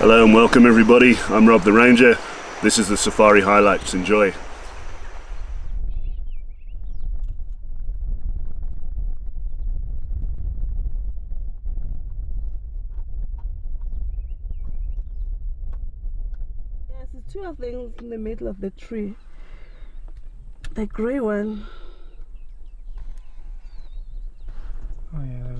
Hello and welcome everybody. I'm Rob the Ranger. This is the Safari Highlights. Enjoy. Yes, there's two things in the middle of the tree. The grey one. Oh yeah,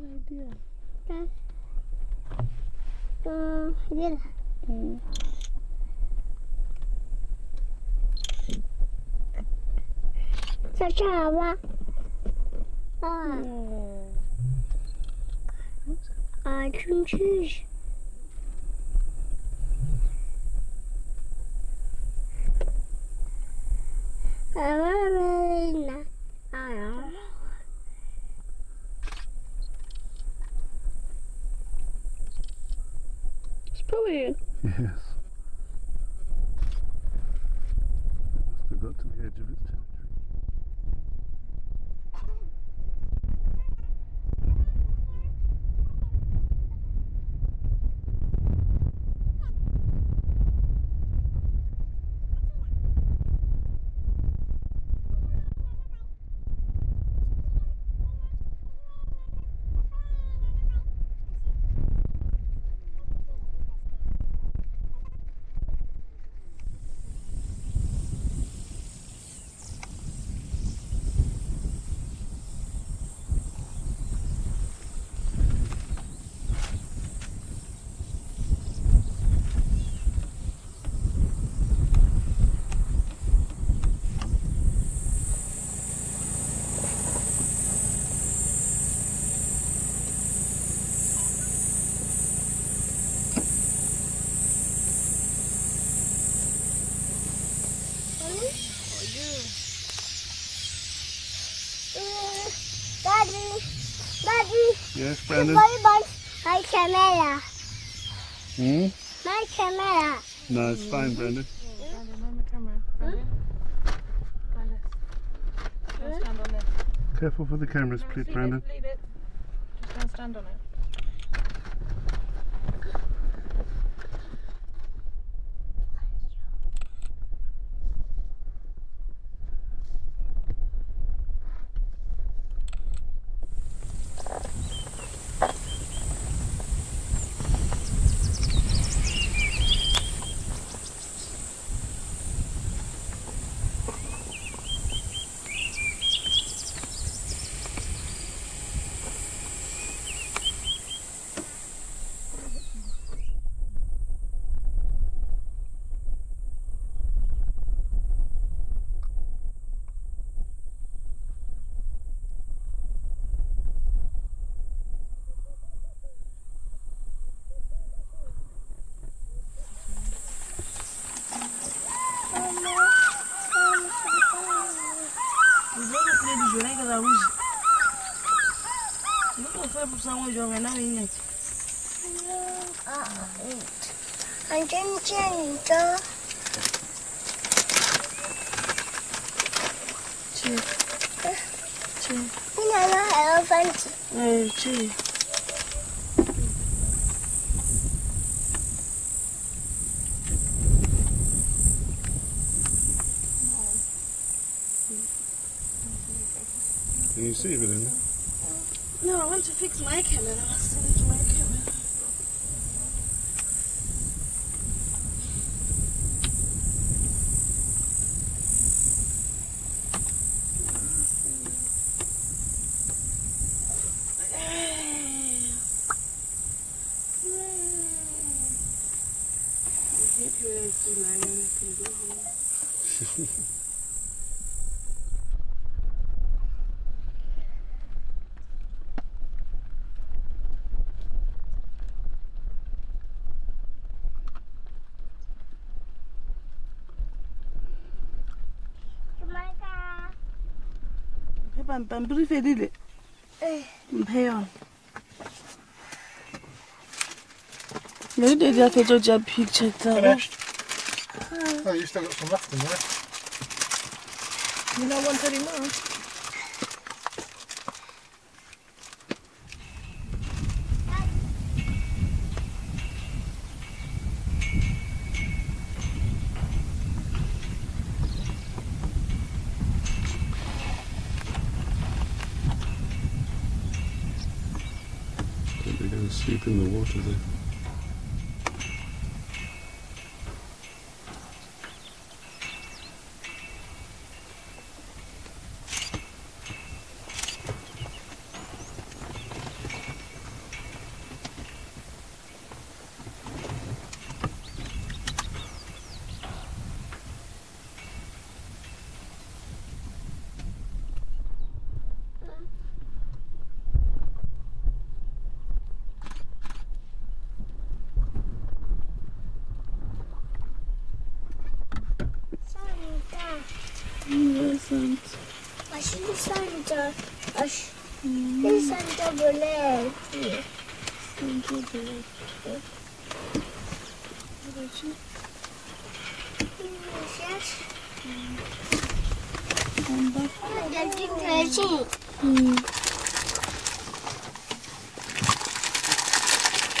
ka tšhira dedi dula na mphola bo Mm. Sachaba. Ah. Ah. Ah, ah, It's Yes. Must have got to the edge of its territory. Daddy, Daddy, Yes, my Brandon? my my camera, Hmm? my camera. No, it's fine, Brandon. Brandon, on the camera. Brandon. Brandon. Don't stand on it. Careful for the cameras, please, Brandon. leave it. Just don't stand on it. Joanna Winnet. I'm Jenita. Chi. Chi. Minana Can you see it in there? No, I want to fix my camera. I hate when I see lion, I can go home. Mphe pam- pampiri fedile mphe yona le di di a fetsa o tšea picture tsa go Finished. Oh, you still got some left in there. You don't want any more? They're sleep in the water there. Interessant. Was ist Santa? Was ist Santa Bolette?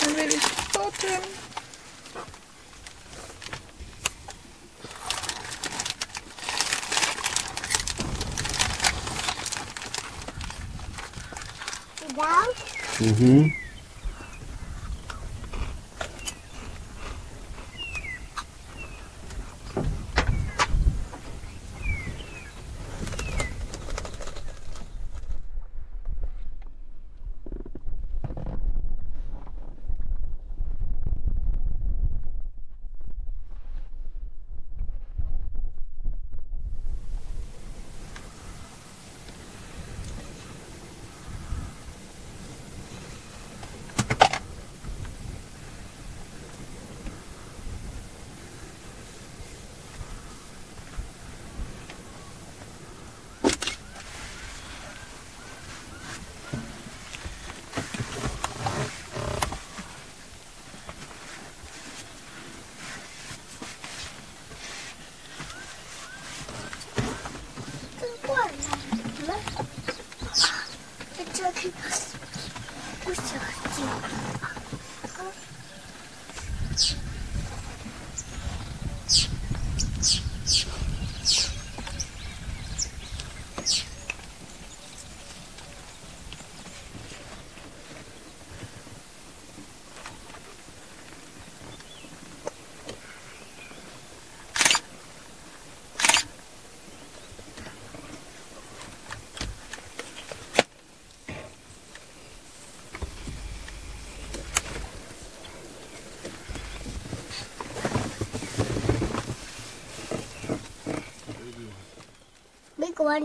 And maybe bottom. Down? Mm-hmm. Big one, did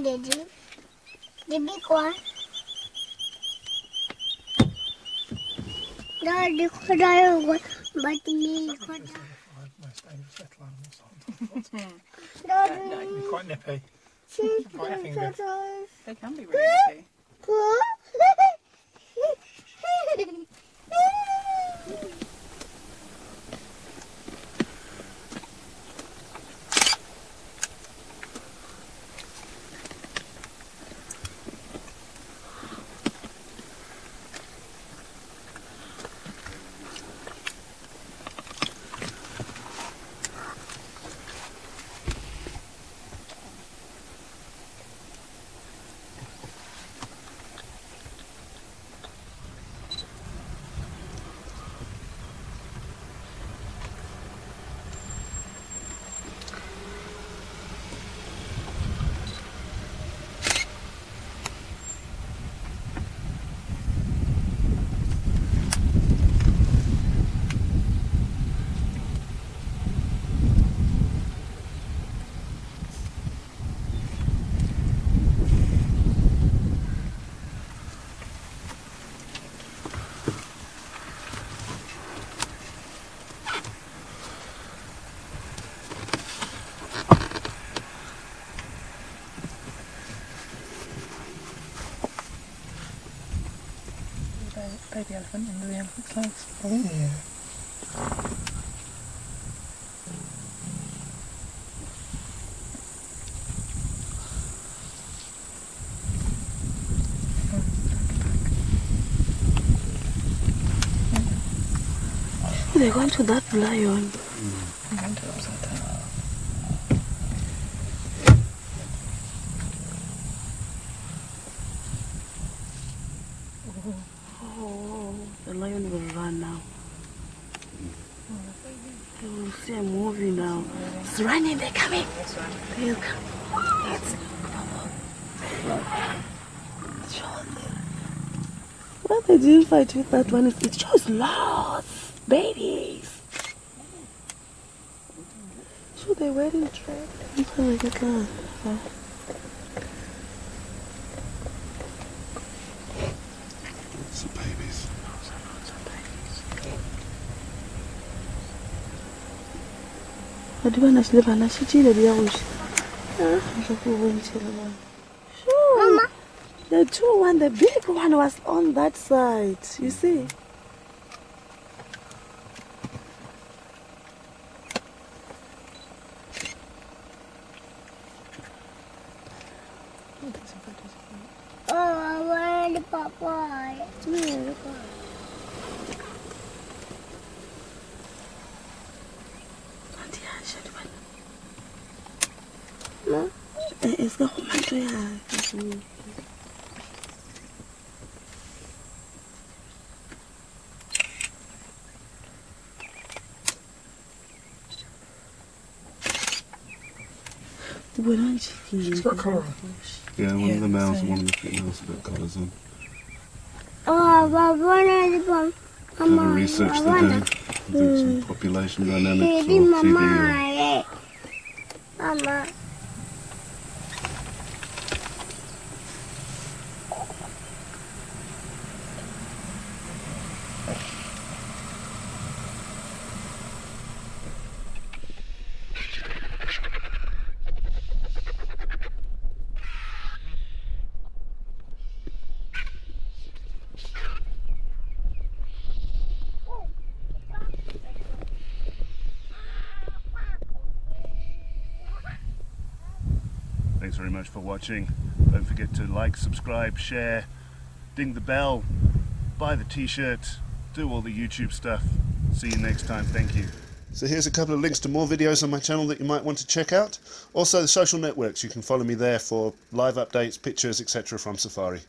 you? The big one. No, the crocodile one, but the crocodile. Most dangerous little animals. No, They can be quite nippy. the Bite a finger. crocodile. They can be really pretty. Baby elephant under the elephant's legs. Oh, yeah. They're going to that lion. I'm going to upside down. Oh, Oh, the lion will run now. You will see a movie now. It's running, they're coming. They'll come. It's What they didn't fight with that one is it shows lots, babies. So they were in trap. Something like that. Some babies. But when I sleep, I'm not sitting there. I'm Mama. The two one, the big one was on that side. You mm. see? Oh, I want the Popeye. Mm, No? Eh, It's got my hair. We're not chicken. It's got colour on. Yeah, one Yeah, of the males and one of the females have got collars on. Oh, I want the Popeye. Have a Mama, research I to want do. Do some population dynamics Baby, or Mama. Eh. Mama. Thanks very much for watching. Don't forget to like, subscribe, share, ding the bell, buy the t-shirt, do all the YouTube stuff. See you next time. Thank you. So here's a couple of links to more videos on my channel that you might want to check out. Also the social networks. You can follow me there for live updates, pictures, etc. from Safari.